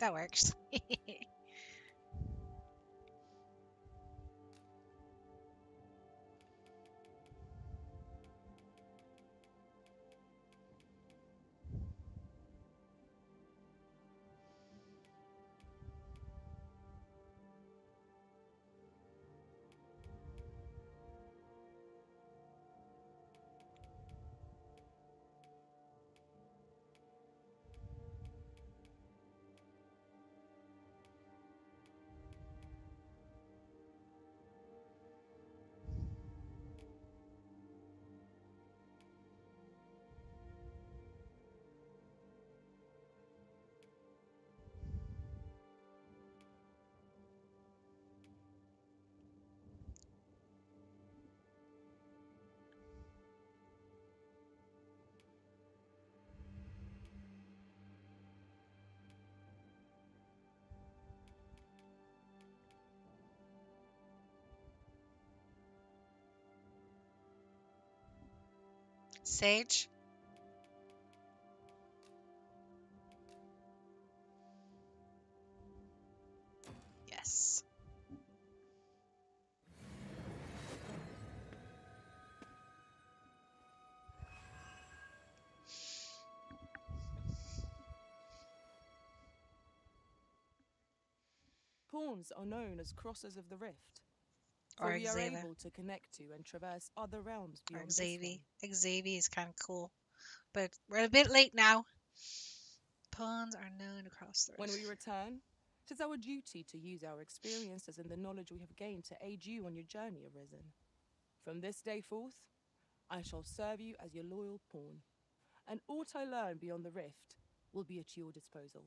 that works. Sage? Yes. Pawns are known as crossers of the rift. Or For we are able to connect to and traverse other realms Or beyond this Xavier. Xavier is kind of cool. But we're a bit late now. Pawns are known across the When we return, it is our duty to use our experiences and the knowledge we have gained to aid you on your journey, Arisen. From this day forth, I shall serve you as your loyal pawn, and aught I learn beyond the rift will be at your disposal.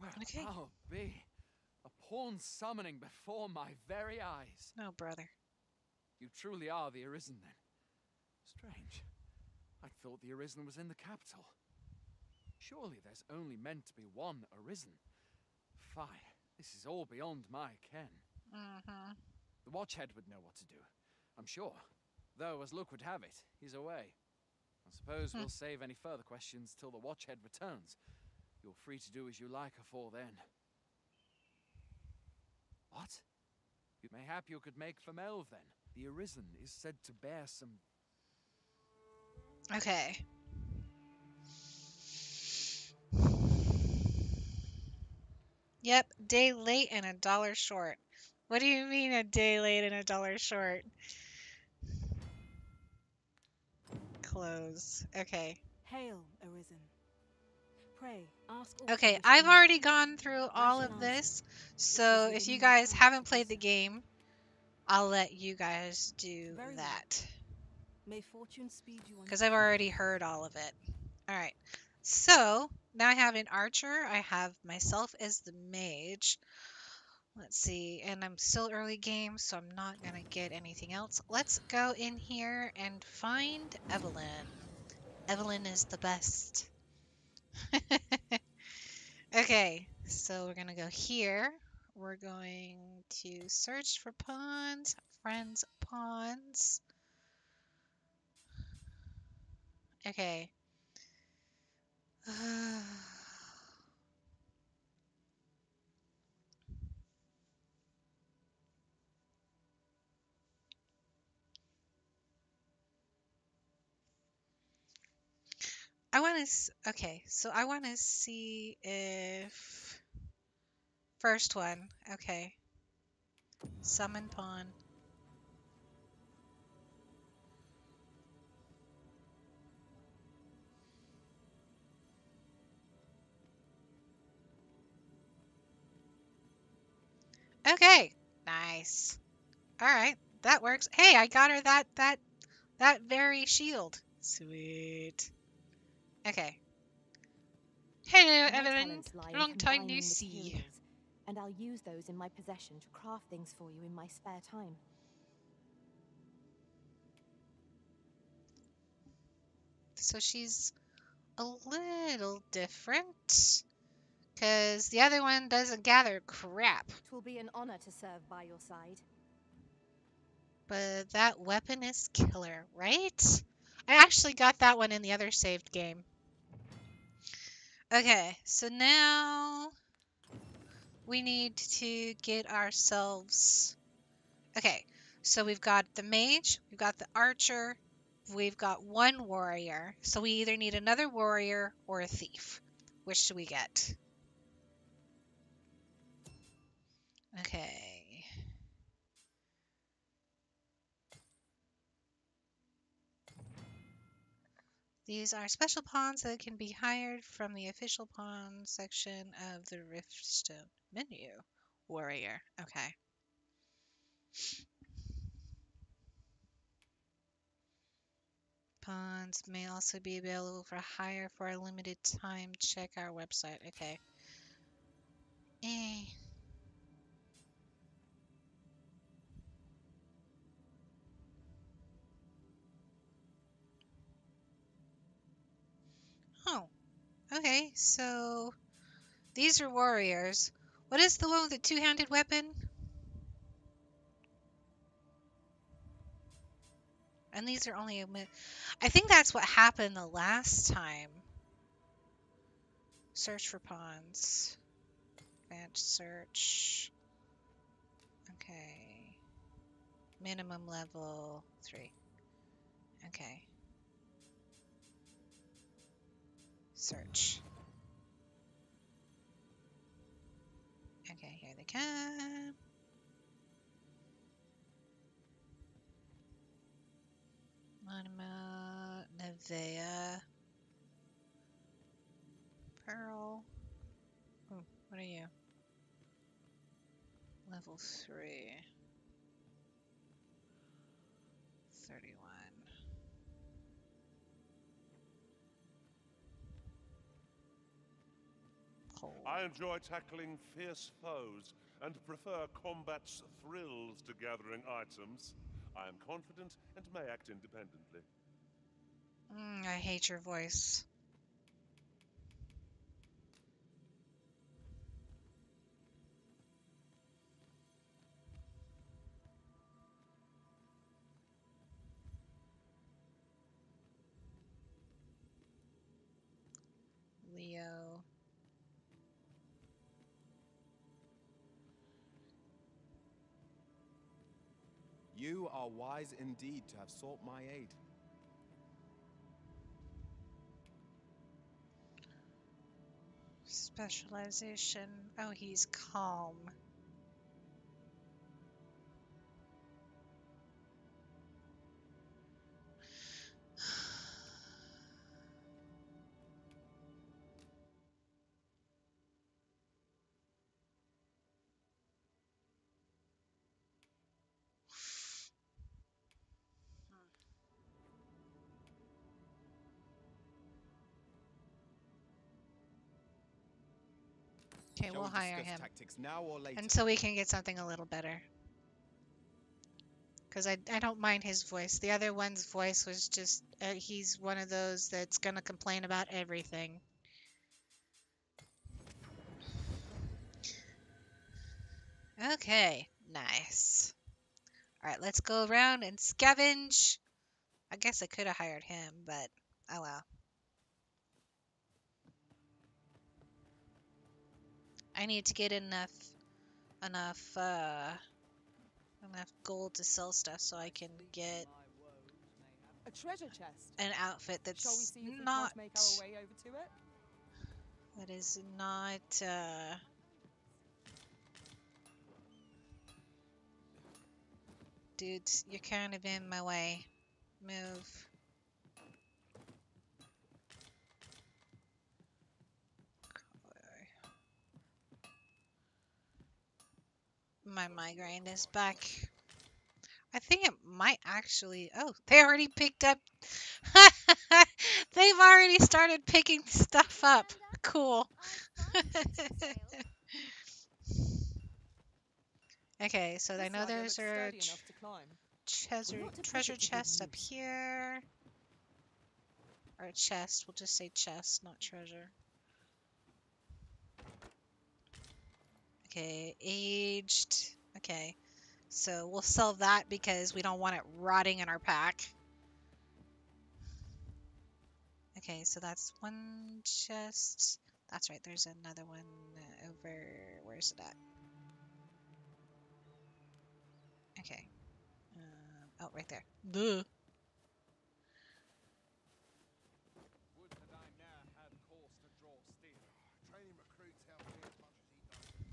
Well, Okay. I'll be. Pawn summoning before my very eyes. No, brother. You truly are the Arisen, then. Strange. I thought the Arisen was in the capital. Surely there's only meant to be one Arisen. Fie, this is all beyond my ken. Mm-hmm. The Watchhead would know what to do, I'm sure. Though, as luck would have it, he's away. I suppose Hmm. we'll save any further questions till the Watchhead returns. You're free to do as you like afore then. What? It Mayhap you could make for Melve then. The Arisen is said to bear some Okay. Yep, day late and a dollar short. What do you mean a day late and a dollar short? Close. Okay. Hail, Arisen. Pray, ask Okay, I've already gone through all of this, so if you guys haven't played the game, I'll let you guys do that. May fortune speed you because I've already heard all of it. All right. So now I have an archer. I have myself as the mage. Let's see. And I'm still early game, so I'm not going to get anything else. Let's go in here and find Evelyn. Evelyn is the best. okay. So we're going to go here. We're going to search for pawns. Friends pawns. Okay. I want to. Okay, so I want to see if. First one. Okay. Summon pawn. Okay. Nice. All right. That works. Hey, I got her that that that very shield. Sweet. Okay. Hello, Evelyn. talents lie in Long time no see. And I'll use those in my possession to craft things for you in my spare time. So she's a little different. Because the other one doesn't gather crap. It will be an honor to serve by your side. But that weapon is killer, right? I actually got that one in the other saved game. Okay, so now we need to get ourselves. Okay, so we've got the mage, we've got the archer, we've got one warrior. So we either need another warrior or a thief. Which do we get? Okay. These are special pawns that can be hired from the official pawn section of the Riftstone menu. Warrior. Okay. Pawns may also be available for hire for a limited time. Check our website. Okay. Eh. Okay. So these are warriors. What is the one with the two-handed weapon? And these are only... I think that's what happened the last time. Search for pawns. Advanced search. Okay. Minimum level three. Okay. Search. Okay, here they come. Anima, Nevea, Pearl. Oh, what are you? Level 3. 31. Cold. I enjoy tackling fierce foes and prefer combat's thrills to gathering items. I am confident and may act independently. Mm, I hate your voice. Are wise indeed to have sought my aid. Specialization. Oh, he's calm. We'll hire him tactics now or later? until we can get something a little better. Because I, I don't mind his voice. The other one's voice was just, uh, he's one of those that's going to complain about everything. Okay, nice. Alright, let's go around and scavenge. I guess I could have hired him, but oh well. I need to get enough enough uh enough gold to sell stuff so I can get A treasure chest. an outfit that's see if we not can't make our way over to it? that is not uh Dudes, you're kind of in my way. Move. My migraine is back. I think it might actually. Oh, they already picked up. They've already started picking stuff up. Cool. okay, so I know there's a sturdy tr- enough to climb. treasure not to put treasure it to good chest up here. Or a chest. We'll just say chest, not treasure. Okay, aged. Okay. So we'll sell that because we don't want it rotting in our pack. Okay, so that's one chest. That's right. There's another one over. Where's it at? Okay. Um, oh, right there. Duh. Would that I ne'er had cause to draw steel. Training recruits help me as much as he does.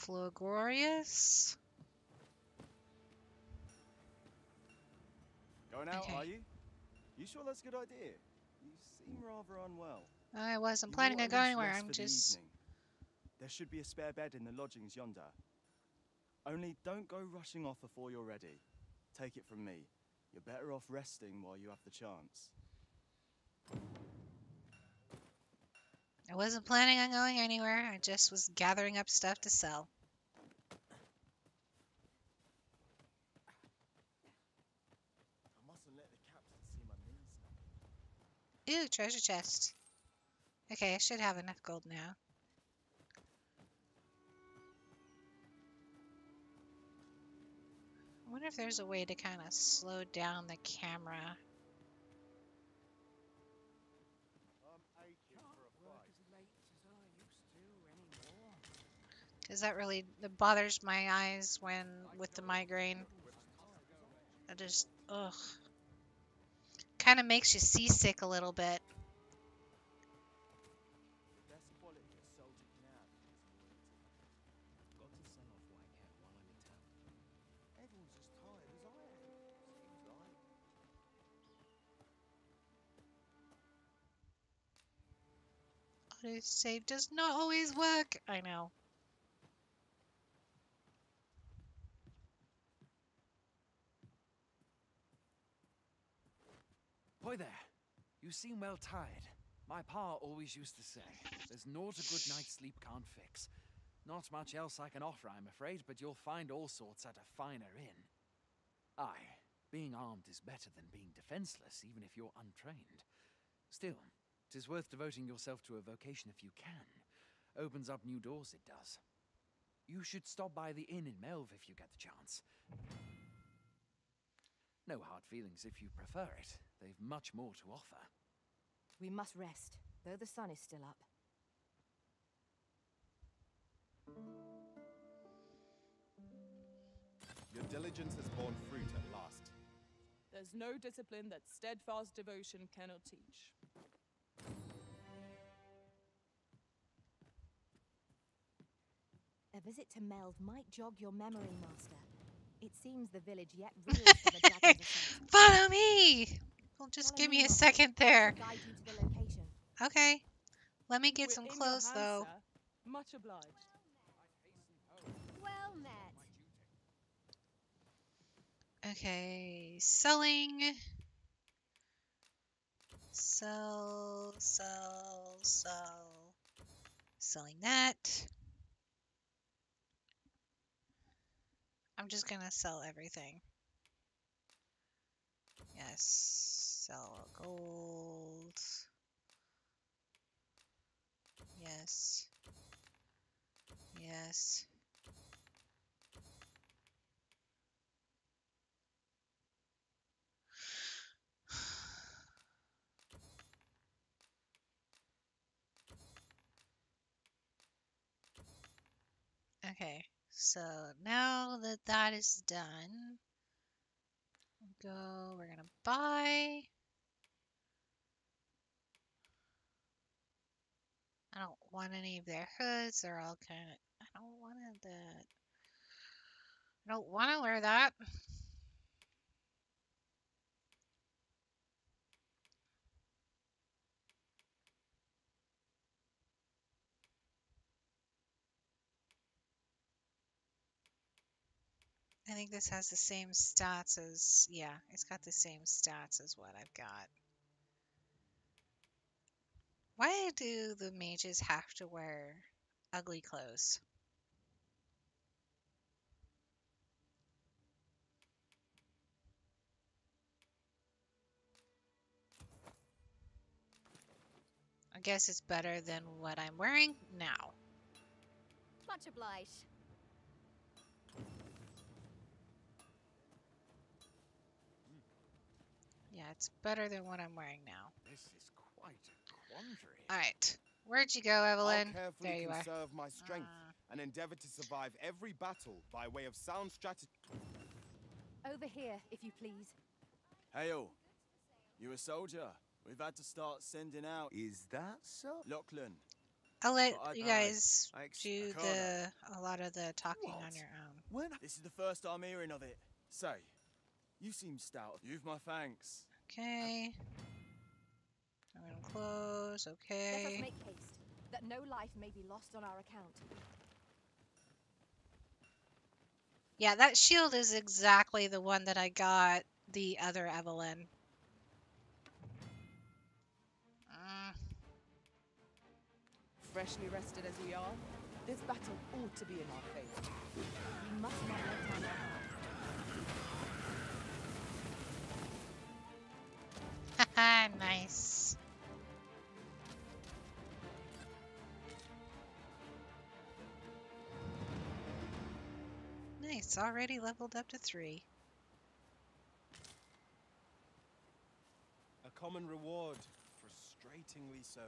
Florgorius. Going out, Okay. are you? You sure that's a good idea? You seem rather unwell. I wasn't You planning on going anywhere. I'm the just. evening. There should be a spare bed in the lodgings yonder. Only don't go rushing off before you're ready. Take it from me. You're better off resting while you have the chance. I wasn't planning on going anywhere. I just was gathering up stuff to sell. I mustn't let the captain see my knees. Ooh, treasure chest. Okay, I should have enough gold now. I wonder if there's a way to kind of slow down the camera. Because that really it bothers my eyes when with the migraine. I just, ugh. Kind of makes you seasick a little bit. The best quality a soldier can have is loyalty. Got to sell off what I can while I'm in town. Everyone's as tired as I am, seems like. Autosave does not always work. I know. Boy there, you seem well tired. My pa always used to say, there's naught a good night's sleep can't fix. Not much else I can offer, I'm afraid, but you'll find all sorts at a finer inn. Aye, being armed is better than being defenseless, even if you're untrained. Still, 'tis worth devoting yourself to a vocation if you can. Opens up new doors, it does. You should stop by the inn in Melve if you get the chance. No hard feelings if you prefer it. They've much more to offer. We must rest, though the sun is still up. Your diligence has borne fruit at last. There's no discipline that steadfast devotion cannot teach. A visit to Melve might jog your memory, Master. It seems the village yet reels the. Follow me! Well, just Follow give me, me a second there. I'll guide you to the. Okay. Let me get We're some clothes, hands, though. sir. Much obliged. Well met. Okay, selling. Sell, sell, sell. Selling that. I'm just gonna sell everything. Yes, sell gold. Yes. Yes. Okay, so now that that is done, go, we're gonna buy. I don't want any of their hoods, they're all kind of, I don't want that. I don't want to wear that. I think this has the same stats as, yeah, it's got the same stats as what I've got. Why do the mages have to wear ugly clothes? I guess it's better than what I'm wearing now. Much obliged. Yeah, it's better than what I'm wearing now. This is quite a quandary. All right. Where'd you go, Evelyn? I'll carefully There you are. conserve my strength Ah. and endeavor to survive every battle by way of sound strategy. Over here, if you please. Hail. You a soldier? We've had to start sending out. Is that so? Lachlan, I'll let I- you guys I ex- do the a lot of the talking on your own. When this is the first I'm hearing of it. Say, you seem stout. You've my thanks. Okay. I'm gonna close. Okay. Let us Okay. make haste, that no life may be lost on our account. Yeah, that shield is exactly the one that I got the other Evelyn. Mm, Freshly rested as we are, this battle ought to be in our favor. We must not let time out. Haha, nice. Nice, already leveled up to three. A common reward, frustratingly so.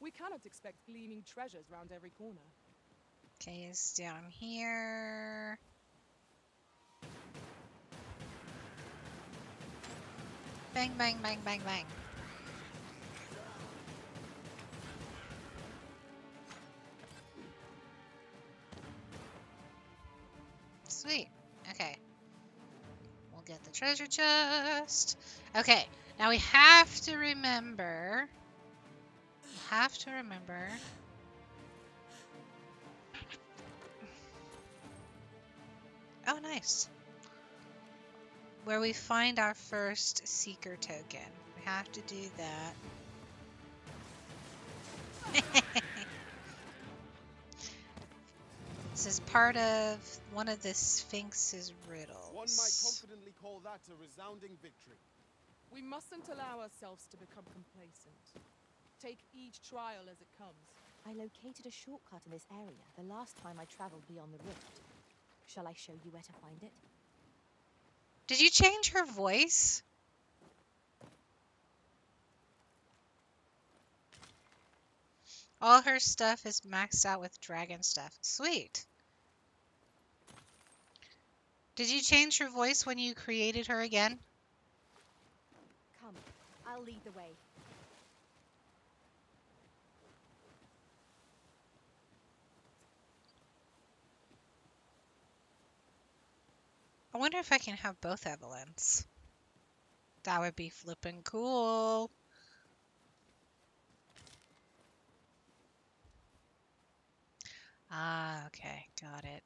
We cannot expect gleaming treasures round every corner. Okay, it's down here. Bang, bang, bang, bang, bang. Sweet. Okay. We'll get the treasure chest. Okay, now we have to remember. Have to remember. Oh, nice. Where we find our first seeker token. We have to do that. this is part of one of the Sphinx's riddles. One might confidently call that a resounding victory. We mustn't allow ourselves to become complacent. Take each trial as it comes. I located a shortcut in this area the last time I traveled beyond the rift. Shall I show you where to find it? Did you change her voice? All her stuff is maxed out with dragon stuff. Sweet. Did you change her voice when you created her again? Come, I'll lead the way. I wonder if I can have both Evelyns. That would be flippin' cool. Ah, okay, got it.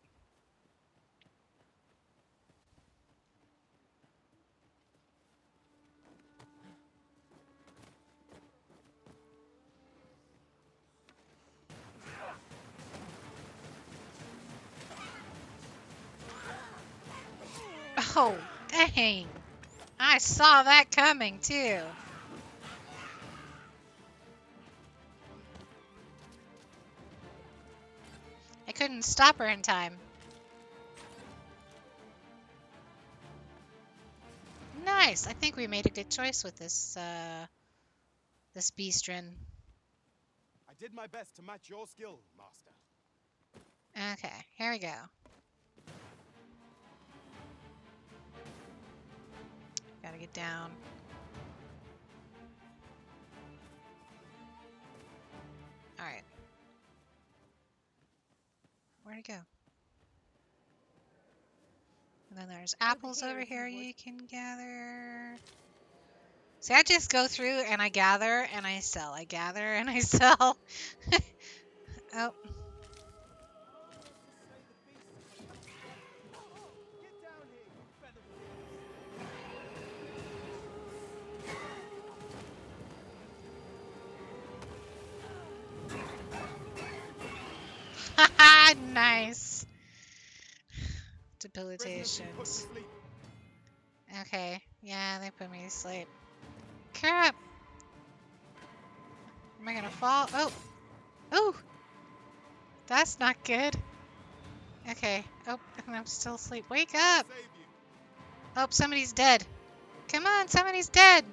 Oh, dang. I saw that coming too. I couldn't stop her in time. Nice. I think we made a good choice with this uh this beastren. I did my best to match your skill, Master. Okay, here we go. Gotta get down. Alright. Where'd it go? And then there's apples over here you can gather. See, I just go through and I gather and I sell. I gather and I sell. oh, Prisoners be put to Debilitations. sleep. Okay, yeah, they put me to sleep. Crap! Am I gonna fall? Oh! Oh! That's not good. Okay. Oh, and I'm still asleep. Wake up! Oh, somebody's dead. Come on, somebody's dead.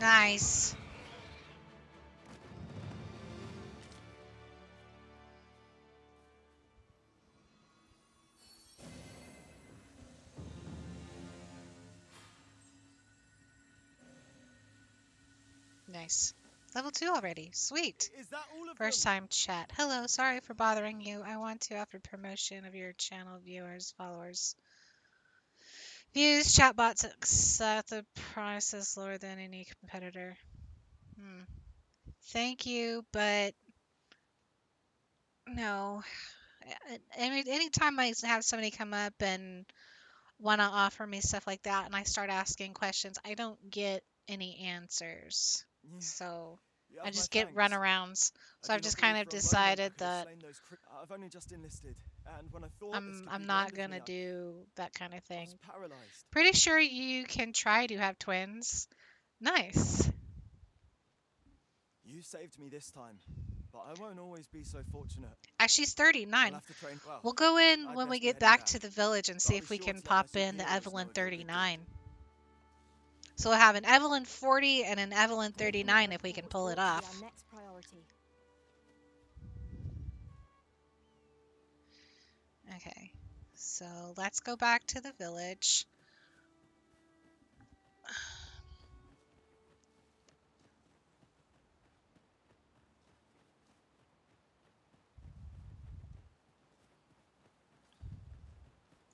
Nice. Nice. Level 2 already. Sweet. Is that all of First them? time chat. Hello, sorry for bothering you. I want to offer promotion of your channel viewers, followers. Views, chatbots accept the prices lower than any competitor. Hmm. Thank you, but no. I mean, anytime I have somebody come up and want to offer me stuff like that, and I start asking questions, I don't get any answers. Yeah, So I just get thanks. runarounds. So I've just kind of for a moment I decided that slain those cri- I've only just enlisted, and when I thought I'm I'm not gonna do that kind of thing. Pretty sure you can try to have twins. Nice. You saved me this time, but I won't always be so fortunate. Uh, she's 39. have to train well. We'll go in I'd when we get back to the village and but see if we sure can to let my pop in the Evelyn what you did. 39. So we'll have an Evelyn 40 and an Evelyn 39 if we can pull it off. Next priority. Okay. So let's go back to the village.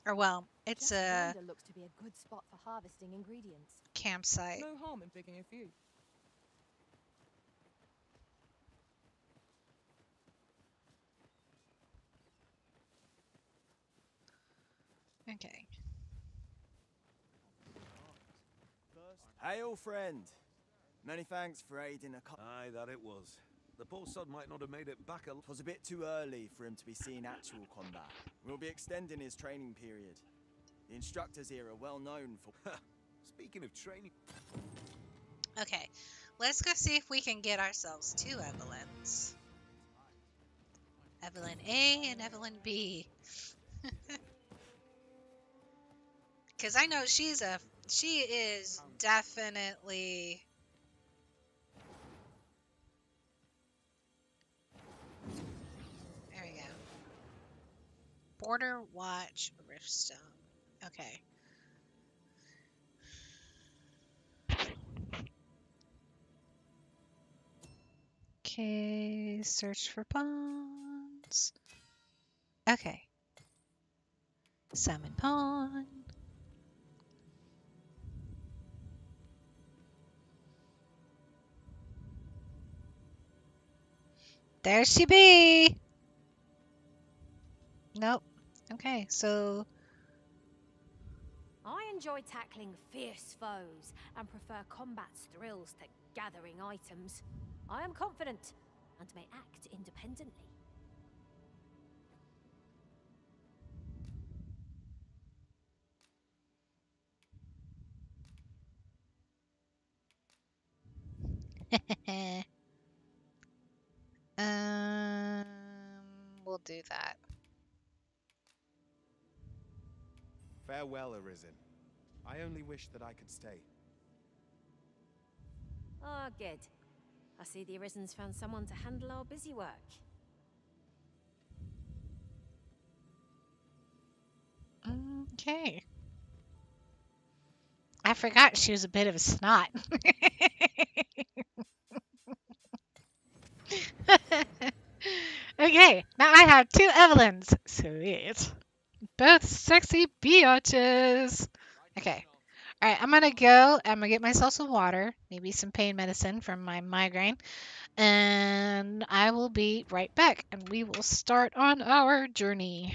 Or well, it's a looks to be a good spot for harvesting ingredients. Campsite. No harm in picking a few. Okay. Hail, friend. Many thanks for aiding a co- Aye, that it was. The poor sod might not have made it back al- It was a bit too early for him to be seeing actual combat. We'll be extending his training period. The instructors here are well known for. Speaking of training, Okay. Let's go see if we can get ourselves two Evelyns. Evelyn A and Evelyn B. Cause I know she's a she is definitely There we go. Border Watch Riftstone. Okay. Okay, search for pawns. Okay. Summon pawn. There she be. Nope. Okay, so I enjoy tackling fierce foes and prefer combat's thrills to gathering items. I am confident and may act independently. um we'll do that. Farewell, Arisen. I only wish that I could stay. Ah, good. I see the Arisen's found someone to handle our busy work. Okay. I forgot she was a bit of a snot. okay, now I have two Evelyns. Sweet. Both sexy biatches. Okay. Alright, I'm gonna go. I'm gonna get myself some water, maybe some pain medicine from my migraine, and I will be right back and we will start on our journey.